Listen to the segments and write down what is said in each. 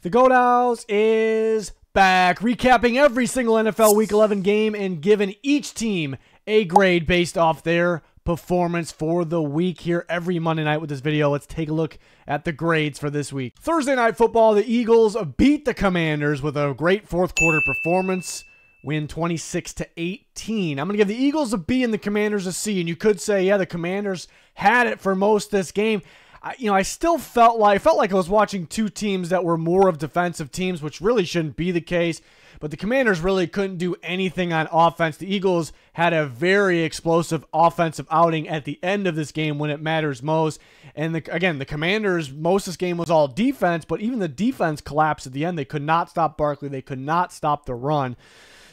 The Goat House is back, recapping every single NFL Week 11 game and giving each team a grade based off their performance for the week here every Monday night with this video. Let's take a look at the grades for this week. Thursday night football, the Eagles beat the Commanders with a great fourth quarter performance. Win 26 to 18. I'm going to give the Eagles a B and the Commanders a C. And you could say, yeah, the Commanders had it for most this game. I, you know, I still felt like I felt like I was watching two teams that were more of defensive teams, which really shouldn't be the case. But the Commanders really couldn't do anything on offense. The Eagles had a very explosive offensive outing at the end of this game when it matters most. And the, again, the Commanders, most of this game was all defense, but even the defense collapsed at the end. They could not stop Barkley. They could not stop the run.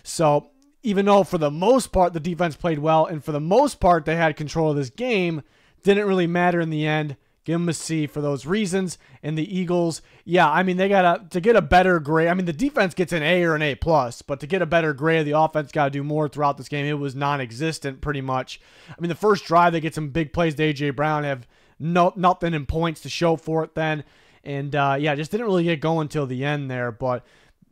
So even though for the most part the defense played well, and for the most part they had control of this game, didn't really matter in the end. Give them a C for those reasons. And the Eagles, yeah, I mean they gotta to get a better grade. I mean the defense gets an A or an A plus, but to get a better grade, the offense got to do more throughout this game. It was non-existent pretty much. I mean the first drive they get some big plays to AJ Brown, have no nothing in points to show for it then, and uh, yeah, just didn't really get going until the end there. But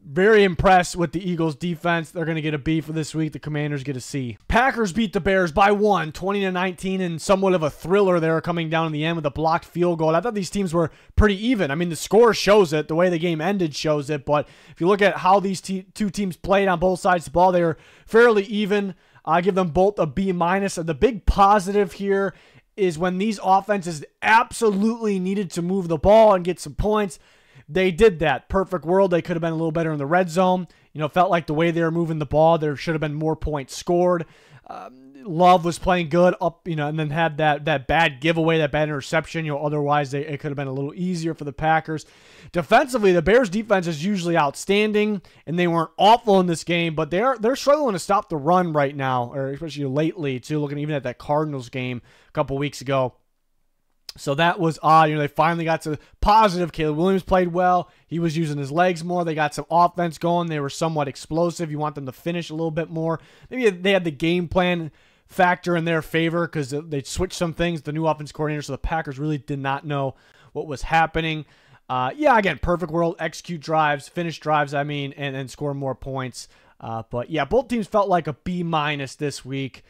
very impressed with the Eagles defense. They're going to get a B for this week. The Commanders get a C. Packers beat the Bears by one, 20 to 19, and somewhat of a thriller there coming down in the end with a blocked field goal. I thought these teams were pretty even. I mean, the score shows it. The way the game ended shows it. But if you look at how these te- two teams played on both sides of the ball, they were fairly even. I give them both a B minus. The big positive here is when these offenses absolutely needed to move the ball and get some points they did that. Perfect world. They could have been a little better in the red zone. You know, felt like the way they were moving the ball, there should have been more points scored. Um, Love was playing good up, you know, and then had that that bad giveaway, that bad interception. You know, otherwise they, it could have been a little easier for the Packers. Defensively, the Bears' defense is usually outstanding, and they weren't awful in this game, but they're they're struggling to stop the run right now, or especially lately too. Looking even at that Cardinals game a couple weeks ago so that was odd. You know, they finally got to positive. Caleb Williams played well. He was using his legs more. They got some offense going. They were somewhat explosive. You want them to finish a little bit more. Maybe they had the game plan factor in their favor because they switched some things. The new offense coordinator, so the Packers really did not know what was happening. Uh, yeah, again, perfect world, execute drives, finish drives. I mean, and and score more points. Uh, but yeah, both teams felt like a B minus this week,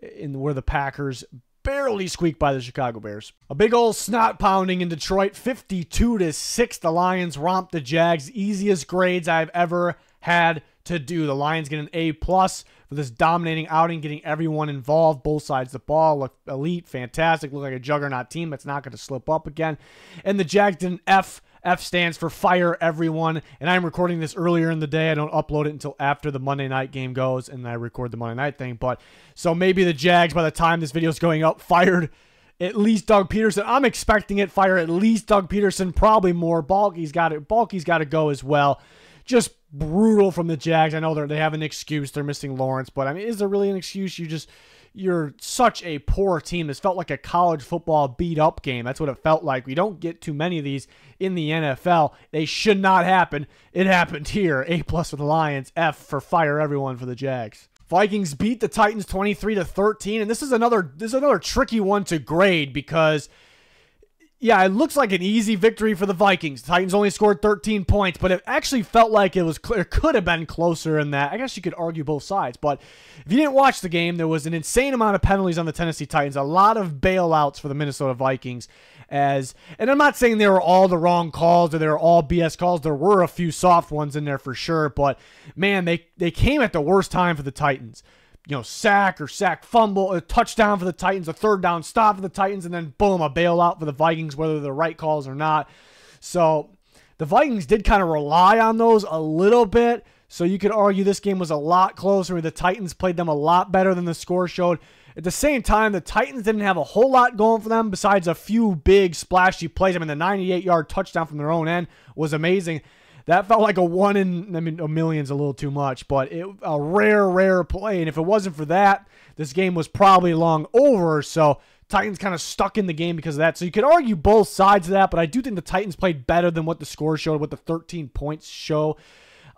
in where the Packers barely squeaked by the Chicago Bears. A big old snot pounding in Detroit, 52 to 6. The Lions romp the Jags. Easiest grades I've ever had to do. The Lions get an A plus for this dominating outing, getting everyone involved, both sides of the ball. Look elite, fantastic. Look like a juggernaut team that's not going to slip up again. And the Jags did an F F stands for fire everyone. And I'm recording this earlier in the day. I don't upload it until after the Monday night game goes and I record the Monday night thing. But so maybe the Jags, by the time this video is going up, fired at least Doug Pederson. I'm expecting it fire at least Doug Pederson, probably more. Baalke's got it. Baalke's got to go as well. Just brutal from the Jags. I know they they have an excuse. They're missing Lawrence, but I mean, is there really an excuse? You just you're such a poor team. This felt like a college football beat up game. That's what it felt like. We don't get too many of these in the NFL. They should not happen. It happened here. A plus for the Lions. F for fire everyone for the Jags. Vikings beat the Titans 23 to 13, and this is another this is another tricky one to grade because yeah, it looks like an easy victory for the Vikings. The Titans only scored 13 points, but it actually felt like it was clear, it could have been closer in that. I guess you could argue both sides, but if you didn't watch the game, there was an insane amount of penalties on the Tennessee Titans, a lot of bailouts for the Minnesota Vikings. As and I'm not saying they were all the wrong calls or they were all BS calls. There were a few soft ones in there for sure, but man, they they came at the worst time for the Titans you know, sack or sack fumble, a touchdown for the Titans, a third down stop for the Titans, and then boom, a bailout for the Vikings, whether they're right calls or not. So the Vikings did kind of rely on those a little bit. So you could argue this game was a lot closer. The Titans played them a lot better than the score showed. At the same time, the Titans didn't have a whole lot going for them besides a few big splashy plays. I mean, the 98 yard touchdown from their own end was amazing. That felt like a one in, I mean, a million's a little too much, but it a rare, rare play. And if it wasn't for that, this game was probably long over. So Titans kind of stuck in the game because of that. So you could argue both sides of that, but I do think the Titans played better than what the score showed, what the 13 points show.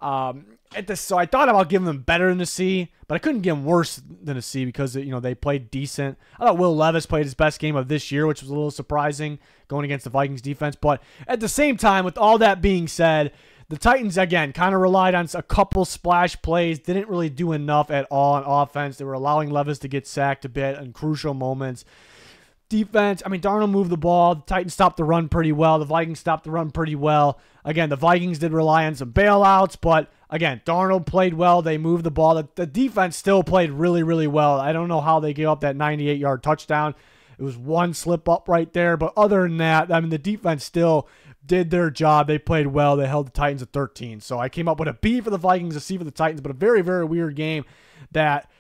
Um, at the, so I thought about giving them better than a C, but I couldn't give them worse than a C because you know they played decent. I thought Will Levis played his best game of this year, which was a little surprising going against the Vikings defense. But at the same time, with all that being said, The Titans, again, kind of relied on a couple splash plays, didn't really do enough at all on offense. They were allowing Levis to get sacked a bit in crucial moments. Defense, I mean, Darnold moved the ball. The Titans stopped the run pretty well. The Vikings stopped the run pretty well. Again, the Vikings did rely on some bailouts, but again, Darnold played well. They moved the ball. The, the defense still played really, really well. I don't know how they gave up that 98 yard touchdown. It was one slip up right there. But other than that, I mean, the defense still did their job. They played well. They held the Titans at 13. So I came up with a B for the Vikings, a C for the Titans, but a very, very weird game that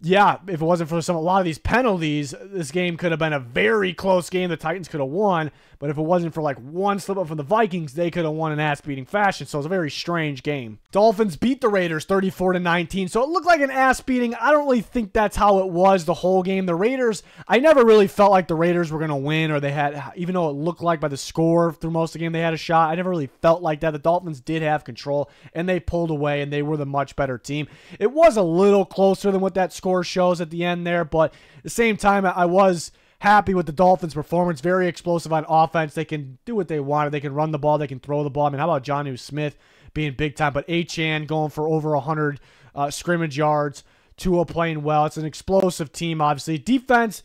yeah, if it wasn't for some a lot of these penalties, this game could have been a very close game. The Titans could have won, but if it wasn't for like one slip up from the Vikings, they could have won in ass beating fashion. So it's a very strange game. Dolphins beat the Raiders 34 to 19. So it looked like an ass beating. I don't really think that's how it was the whole game. The Raiders, I never really felt like the Raiders were going to win or they had even though it looked like by the score through most of the game they had a shot. I never really felt like that. The Dolphins did have control and they pulled away and they were the much better team. It was a little closer than what that score shows at the end there, but at the same time, I was happy with the Dolphins' performance. Very explosive on offense. They can do what they want. They can run the ball. They can throw the ball. I mean, how about Jonnu Smith being big time? But Achane going for over 100 uh, scrimmage yards. Tua playing well. It's an explosive team, obviously. Defense,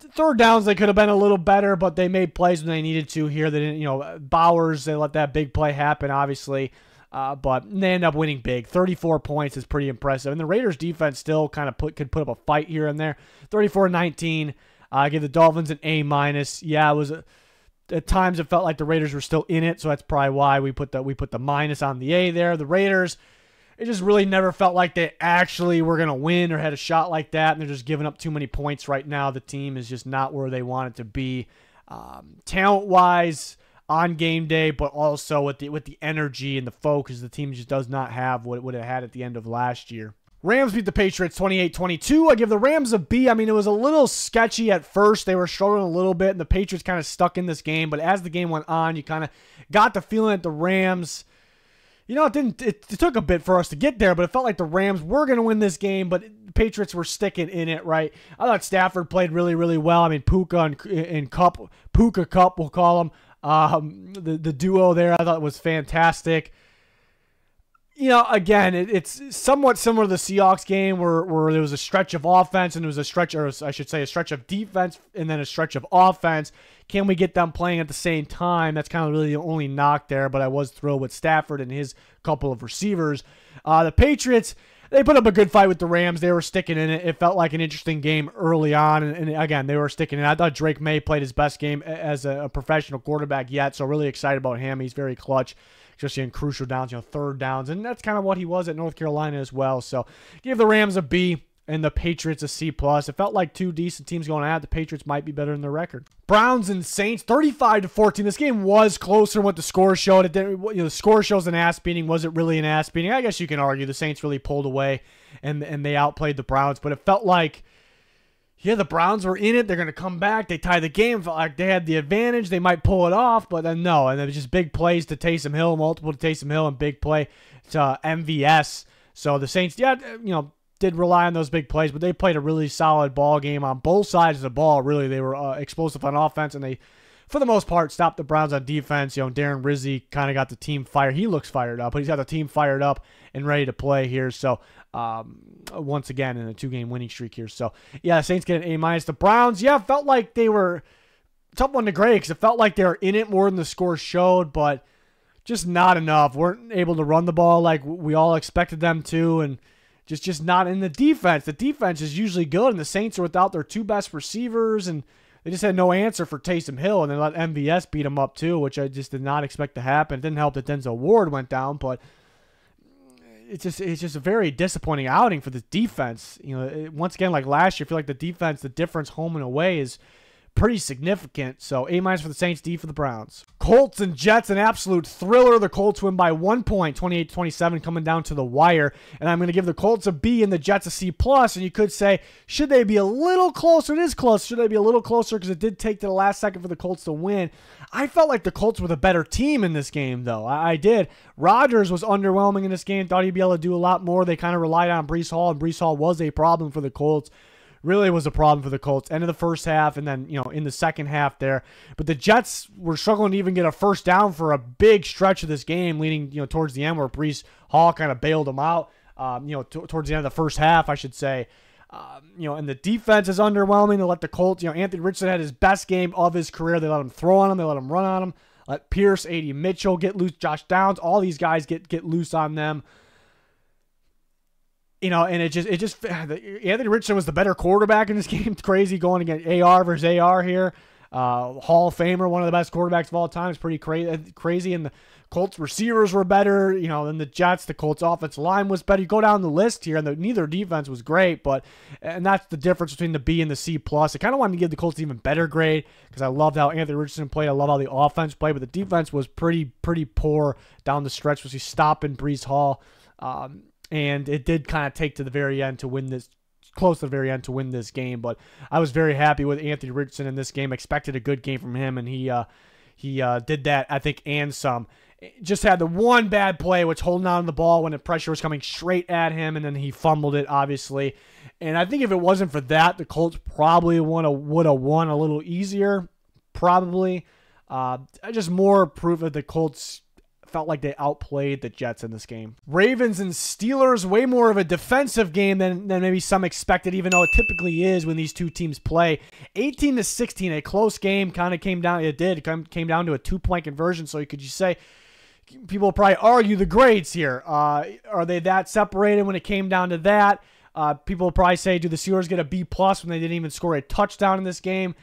third downs, they could have been a little better, but they made plays when they needed to here. They didn't, you know, Bowers, they let that big play happen, obviously. Uh, but they end up winning big. 34 points is pretty impressive. And the Raiders defense still kind of put could put up a fight here and there. 34-19. Uh, I give the Dolphins an A minus. Yeah, it was a, at times it felt like the Raiders were still in it, so that's probably why we put the we put the minus on the A there. The Raiders, it just really never felt like they actually were gonna win or had a shot like that, and they're just giving up too many points right now. The team is just not where they want it to be. Um, talent wise, on game day, but also with the with the energy and the focus the team just does not have what, it had at the end of last year. Rams beat the Patriots 28-22. I give the Rams a B. I mean, it was a little sketchy at first. They were struggling a little bit, and the Patriots kind of stuck in this game. But as the game went on, you kind of got the feeling that the Rams, you know, it didn't. It, it, took a bit for us to get there, but it felt like the Rams were going to win this game. But the Patriots were sticking in it, right? I thought Stafford played really, really well. I mean, Puka and, and Kupp, Puka Cup, we'll call him. Um, the the duo there I thought was fantastic. You know, again, it, it's somewhat similar to the Seahawks game where, where there was a stretch of offense and there was a stretch, or I should say, a stretch of defense and then a stretch of offense. Can we get them playing at the same time? That's kind of really the only knock there, but I was thrilled with Stafford and his couple of receivers. Uh, the Patriots, they put up a good fight with the Rams. They were sticking in it. It felt like an interesting game early on, and, and again, they were sticking in. it. I thought Drake Maye played his best game as a, a, professional quarterback yet, so really excited about him. He's very clutch, especially in crucial downs, you know, third downs, and that's kind of what he was at North Carolina as well. So give the Rams a B and the Patriots a C plus. It felt like two decent teams going at. The Patriots might be better than their record. Browns and Saints, 35 to 14. This game was closer than what the score showed. It didn't, you know, the score shows an ass beating. Was it really an ass beating? I guess you can argue the Saints really pulled away and and they outplayed the Browns, but it felt like. Yeah, the Browns were in it. They're going to come back. They tie the game. Like they had the advantage. They might pull it off, but then no. And it was just big plays to Taysom Hill, multiple to Taysom Hill, and big play to MVS. So the Saints, yeah, you know, did rely on those big plays, but they played a really solid ball game on both sides of the ball. Really, they were uh, explosive on offense, and they, for the most part, stopped the Browns on defense. You know, Darren Rizzi kind of got the team fired. He looks fired up, but he's got the team fired up and ready to play here. So, um, once again, in a two-game winning streak here. So, yeah, Saints get an A minus. The Browns, yeah, felt like they were tough one to grade because it felt like they were in it more than the score showed, but just not enough. weren't able to run the ball like we all expected them to, and just just not in the defense. The defense is usually good, and the Saints are without their two best receivers, and they just had no answer for Taysom Hill, and they let MVS beat him up too, which I just did not expect to happen. It didn't help that Denzel Ward went down, but it's just it's just a very disappointing outing for the defense. You know, once again, like last year, I feel like the defense, the difference home and away is pretty significant. So A minus for the Saints, D for the Browns. Colts and Jets, an absolute thriller. The Colts win by one point, 28-27, coming down to the wire. And I'm going to give the Colts a B and the Jets a C plus. And you could say, should they be a little closer? It is close. Should they be a little closer? Because it did take to the last second for the Colts to win. I felt like the Colts were the better team in this game, though. I, I did. Rodgers was underwhelming in this game. Thought he'd be able to do a lot more. They kind of relied on Breece Hall, and Breece Hall was a problem for the Colts really was a problem for the Colts. End of the first half, and then you know in the second half there. But the Jets were struggling to even get a first down for a big stretch of this game, leading you know towards the end where Breece Hall kind of bailed them out. Um, you know t- towards the end of the first half, I should say. Um, you know, and the defense is underwhelming. They let the Colts, you know, Anthony Richardson had his best game of his career. They let him throw on him. They let him run on him. Let Pierce, AD Mitchell get loose. Josh Downs, all these guys get get loose on them you know, and it just it just Anthony Richardson was the better quarterback in this game. It's crazy going against AR versus AR here. Uh, Hall of Famer, one of the best quarterbacks of all time. It's pretty crazy. Crazy, and the Colts receivers were better, you know, than the Jets. The Colts offensive line was better. You go down the list here, and the, neither defense was great, but and that's the difference between the B and the C plus. I kind of wanted to give the Colts even better grade because I loved how Anthony Richardson played. I love how the offense played, but the defense was pretty pretty poor down the stretch. Was he stopping Breece Hall? Um, and it did kind of take to the very end to win this close to the very end to win this game but i was very happy with anthony richardson in this game expected a good game from him and he uh he uh did that i think and some. Just had the one bad play which holding on the ball when the pressure was coming straight at him and then he fumbled it obviously. And i think if it wasn't for that the colts probably would have won a little easier probably. Uh just more proof of the colts felt like they outplayed the Jets in this game. Ravens and Steelers, way more of a defensive game than, than maybe some expected, even though it typically is when these two teams play. 18 to 16, a close game, kind of came down. It did came down to a two point conversion. So you could just say people probably argue the grades here. Uh, are they that separated when it came down to that? Uh, people probably say, do the Steelers get a B plus when they didn't even score a touchdown in this game?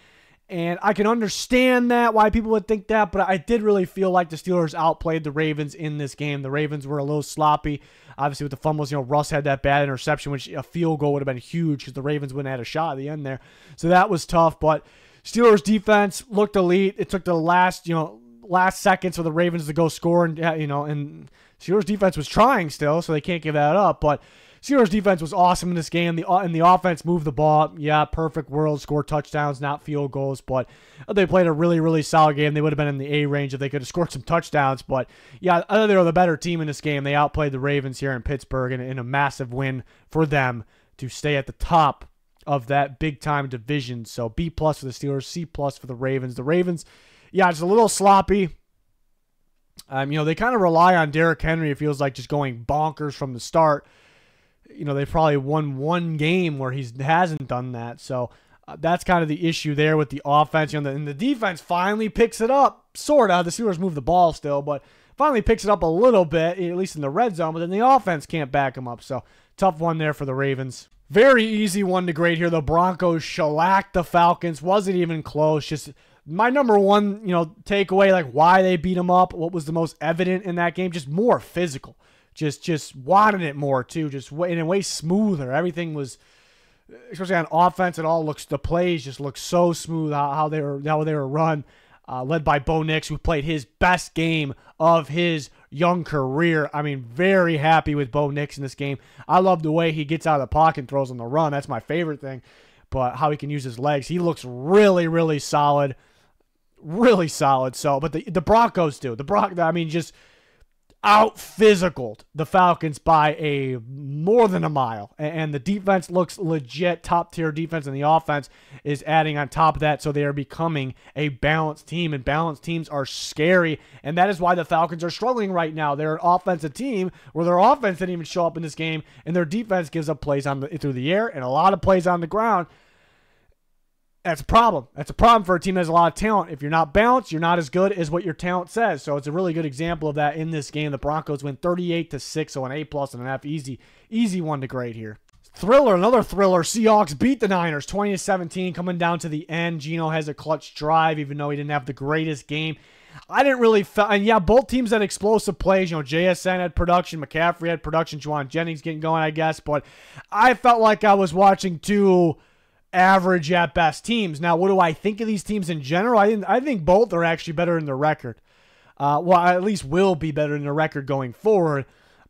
And I can understand that, why people would think that, but I did really feel like the Steelers outplayed the Ravens in this game. The Ravens were a little sloppy. Obviously, with the fumbles, you know, Russ had that bad interception, which a field goal would have been huge because the Ravens wouldn't have had a shot at the end there. So that was tough. But Steelers defense looked elite. It took the last, you know, last seconds for the Ravens to go score, and you know, and Steelers defense was trying still, so they can't give that up. But Steelers defense was awesome in this game. The and the offense moved the ball. Yeah, perfect world. score touchdowns, not field goals, but they played a really really solid game. They would have been in the A range if they could have scored some touchdowns. But yeah, they were the better team in this game. They outplayed the Ravens here in Pittsburgh in, in a massive win for them to stay at the top of that big time division. So B plus for the Steelers, C plus for the Ravens. The Ravens, yeah, it's a little sloppy. Um, you know, they kind of rely on Derrick Henry. It feels like just going bonkers from the start you know, they probably won one game where he hasn't done that. So uh, that's kind of the issue there with the offense. You know, and the defense finally picks it up, sort of. The Steelers move the ball still, but finally picks it up a little bit, at least in the red zone. But then the offense can't back them up. So tough one there for the Ravens. Very easy one to grade here. The Broncos shellacked the Falcons. Wasn't even close. Just my number one, you know, takeaway, like why they beat them up. What was the most evident in that game? Just more physical just just wanted it more too, just in a way smoother. Everything was, especially on offense, it all looks the plays just look so smooth how, how they were how they were run. Uh, led by Bo Nix, who played his best game of his young career. I mean, very happy with Bo Nix in this game. I love the way he gets out of the pocket and throws on the run. That's my favorite thing. But how he can use his legs, he looks really, really solid, really solid. So, but the the Broncos do the Bron. I mean, just out physicaled the Falcons by a more than a mile. And the defense looks legit top tier defense, and the offense is adding on top of that. So they are becoming a balanced team, and balanced teams are scary. And that is why the Falcons are struggling right now. They're an offensive team where their offense didn't even show up in this game, and their defense gives up plays on the, through the air and a lot of plays on the ground. That's a problem. That's a problem for a team that has a lot of talent. If you're not balanced, you're not as good as what your talent says. So it's a really good example of that in this game. The Broncos win 38 to 6, so an A plus and an F. Easy, easy one to grade here. Thriller, another thriller. Seahawks beat the Niners 20 to 17, coming down to the end. Geno has a clutch drive, even though he didn't have the greatest game. I didn't really feel, and yeah, both teams had explosive plays. You know, JSN had production, McCaffrey had production, Jauan Jennings getting going, I guess. But I felt like I was watching two average at best teams. Now, what do I think of these teams in general? I I think both are actually better in their record. Uh, well, at least will be better in their record going forward.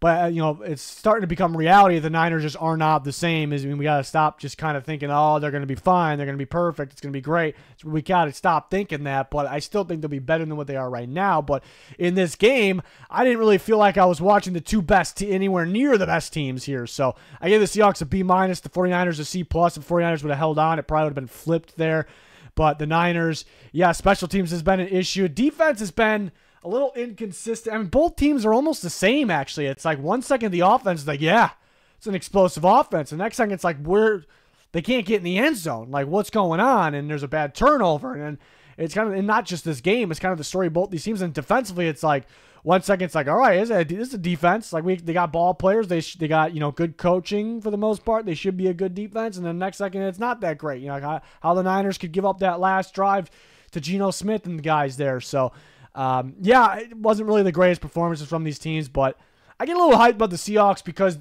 But uh, you know, it's starting to become reality. The Niners just are not the same. As I mean, we got to stop just kind of thinking, oh, they're going to be fine, they're going to be perfect, it's going to be great. So we got to stop thinking that. But I still think they'll be better than what they are right now. But in this game, I didn't really feel like I was watching the two best, te- anywhere near the best teams here. So I gave the Seahawks a B minus, the 49ers a C plus. If 49ers would have held on, it probably would have been flipped there. But the Niners, yeah, special teams has been an issue. Defense has been a little inconsistent. I mean, both teams are almost the same, actually. It's like one second the offense is like, yeah, it's an explosive offense. The next second it's like, we're, they can't get in the end zone. Like, what's going on? And there's a bad turnover. And it's kind of, and not just this game, it's kind of the story of both these teams. And defensively, it's like, one second it's like, all right, this is a defense. Like we, they got ball players. They they got you know good coaching for the most part. They should be a good defense. And the next second it's not that great. You know how, how the Niners could give up that last drive to Geno Smith and the guys there. So um, yeah, it wasn't really the greatest performances from these teams, but I get a little hyped about the Seahawks because,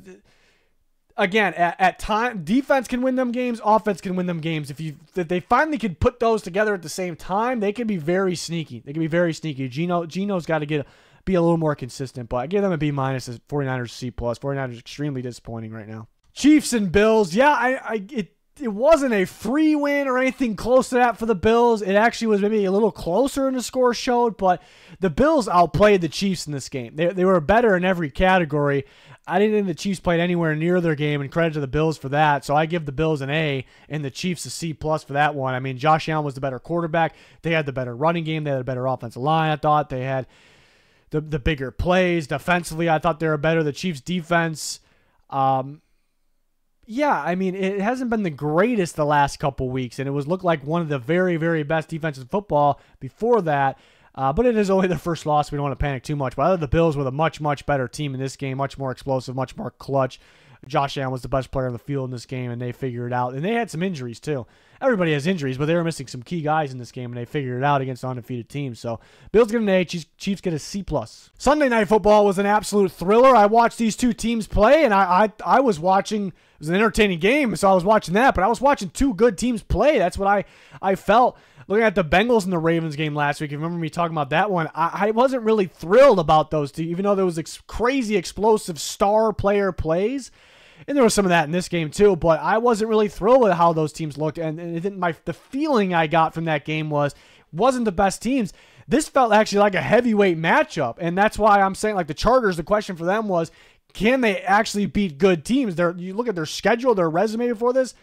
again, at, at time defense can win them games, offense can win them games. If you if they finally could put those together at the same time, they can be very sneaky. They can be very sneaky. Geno Geno's got to get be a little more consistent, but I give them a B minus as 49ers C plus. 49ers extremely disappointing right now. Chiefs and Bills, yeah, I, I it it wasn't a free win or anything close to that for the Bills. It actually was maybe a little closer in the score showed, but the Bills outplayed the Chiefs in this game. They, they were better in every category. I didn't think the Chiefs played anywhere near their game, and credit to the Bills for that. So I give the Bills an A and the Chiefs a C plus for that one. I mean, Josh Allen was the better quarterback. They had the better running game. They had a better offensive line. I thought they had the the bigger plays defensively. I thought they were better. The Chiefs defense. Um, yeah, I mean, it hasn't been the greatest the last couple weeks, and it was looked like one of the very, very best defenses in football before that. Uh, but it is only the first loss. We don't want to panic too much. But other the Bills were a much, much better team in this game, much more explosive, much more clutch. Josh Allen was the best player on the field in this game, and they figured it out. And they had some injuries too. Everybody has injuries, but they were missing some key guys in this game, and they figured it out against undefeated team. So Bills get an A, Chiefs, Chiefs get a C plus. Sunday night football was an absolute thriller. I watched these two teams play, and I I, I was watching. It was an entertaining game, so I was watching that. But I was watching two good teams play. That's what I I felt looking at the Bengals and the Ravens game last week, you remember me talking about that one, I, I wasn't really thrilled about those two, even though there was ex- crazy explosive star player plays and there was some of that in this game too. But I wasn't really thrilled with how those teams looked, and, and it didn't. My the feeling I got from that game was wasn't the best teams. This felt actually like a heavyweight matchup, and that's why I'm saying like the Chargers. The question for them was, can they actually beat good teams? They're, you look at their schedule, their resume before this.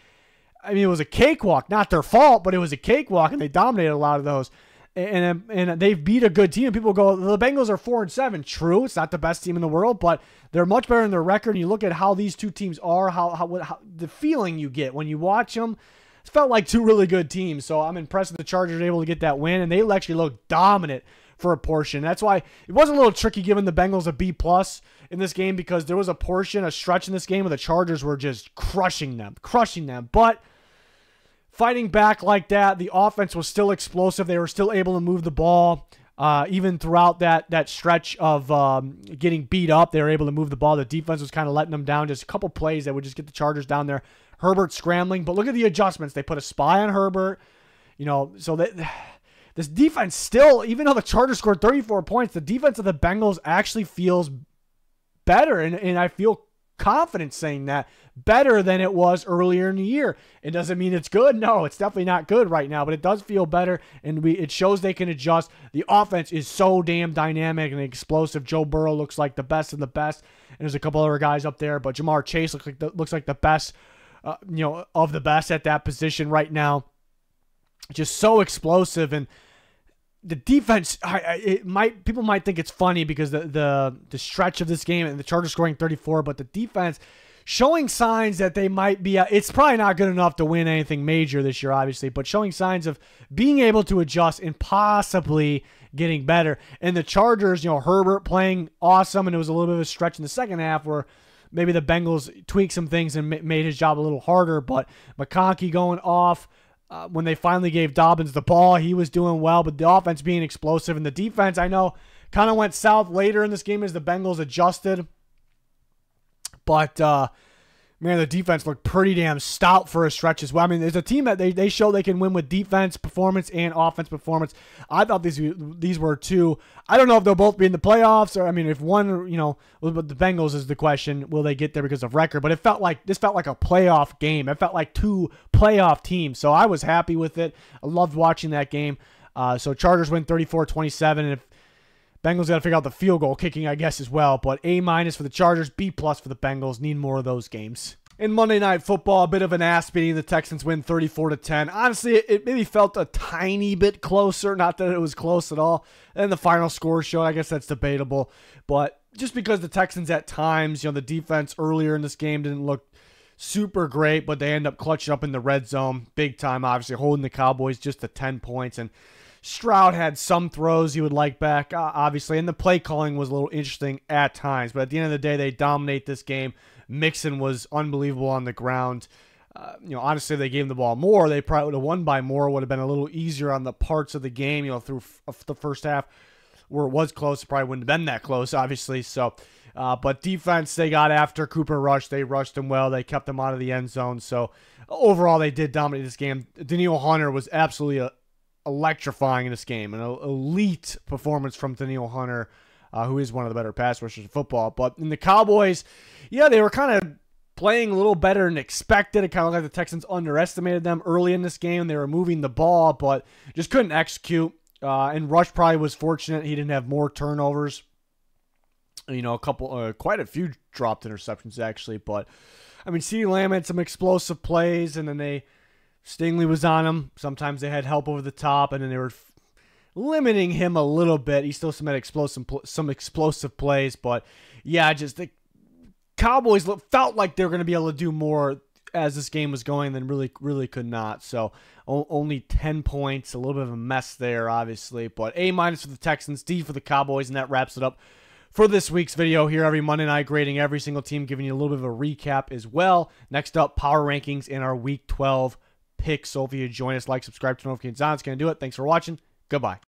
I mean, it was a cakewalk. Not their fault, but it was a cakewalk, and they dominated a lot of those and and they've beat a good team. And people go, the Bengals are four and seven. True, it's not the best team in the world, but they're much better in their record. And you look at how these two teams are, how how, how the feeling you get when you watch them. It felt like two really good teams. So I'm impressed that the Chargers able to get that win, and they actually look dominant for a portion. That's why it was a little tricky giving the Bengals a B plus in this game because there was a portion, a stretch in this game where the Chargers were just crushing them, crushing them. But fighting back like that. The offense was still explosive. They were still able to move the ball. Uh, even throughout that that stretch of um, getting beat up, they were able to move the ball. The defense was kind of letting them down. Just a couple plays that would just get the Chargers down there. Herbert scrambling, but look at the adjustments. They put a spy on Herbert. You know, so that this defense still, even though the Chargers scored 34 points, the defense of the Bengals actually feels better, and, and I feel confident saying that better than it was earlier in the year. It doesn't mean it's good. No, it's definitely not good right now, but it does feel better and we it shows they can adjust. The offense is so damn dynamic and explosive. Joe Burrow looks like the best of the best. And there's a couple other guys up there, but Ja'Marr Chase looks like the, looks like the best uh, you know of the best at that position right now. Just so explosive and the defense, I, I, it might people might think it's funny because the the the stretch of this game and the Chargers scoring 34, but the defense showing signs that they might be. Uh, it's probably not good enough to win anything major this year, obviously, but showing signs of being able to adjust and possibly getting better. And the Chargers, you know, Herbert playing awesome, and it was a little bit of a stretch in the second half where maybe the Bengals tweaked some things and made his job a little harder. But McConkey going off. Uh, when they finally gave Dobbins the ball, he was doing well, but the offense being explosive and the defense, I know, kind of went south later in this game as the Bengals adjusted. But uh, man, the defense looked pretty damn stout for a stretch as well. I mean, there's a team that they, they show they can win with defense performance and offense performance. I thought these these were two. I don't know if they'll both be in the playoffs or I mean, if one, you know, but the Bengals is the question, will they get there because of record? But it felt like this felt like a playoff game. It felt like two playoff teams. So I was happy with it. I loved watching that game. Uh, so Chargers win 34-27 and if Bengals got to figure out the field goal kicking, I guess, as well. But A minus for the Chargers, B plus for the Bengals. Need more of those games. In Monday Night Football, a bit of an ass beating. The Texans win 34 to 10. Honestly, it maybe felt a tiny bit closer. Not that it was close at all. And the final score showed. I guess that's debatable. But just because the Texans at times, you know, the defense earlier in this game didn't look super great, but they end up clutching up in the red zone big time, obviously, holding the Cowboys just to 10 points. And Stroud had some throws he would like back, uh, obviously, and the play calling was a little interesting at times. But at the end of the day, they dominate this game. Mixon was unbelievable on the ground. Uh, you know, honestly, if they gave him the ball more, they probably would have won by more. Would have been a little easier on the parts of the game. You know, through f- the first half where it was close, it probably wouldn't have been that close, obviously. So, uh, but defense, they got after Cooper Rush. They rushed him well. They kept him out of the end zone. So overall, they did dominate this game. Danielle Hunter was absolutely a, electrifying in this game. An elite performance from Danielle Hunter, uh, who is one of the better pass rushers in football. But in the Cowboys, yeah, they were kind of playing a little better than expected. It kind of like the Texans underestimated them early in this game. They were moving the ball, but just couldn't execute. Uh, and Rush probably was fortunate he didn't have more turnovers. You know, a couple, uh, quite a few dropped interceptions actually. But I mean, CeeDee Lamb had some explosive plays, and then they Stingley was on him. Sometimes they had help over the top, and then they were limiting him a little bit. He still some had explosive some explosive plays, but yeah, just the Cowboys felt like they were going to be able to do more as this game was going, then really really could not. So only ten points, a little bit of a mess there, obviously. But A minus for the Texans, D for the Cowboys, and that wraps it up for this week's video here every Monday night, grading every single team, giving you a little bit of a recap as well. Next up, power rankings in our Week 12 picks. So if you join us, like, subscribe, to notifications on, it's going to do it. Thanks for watching. Goodbye.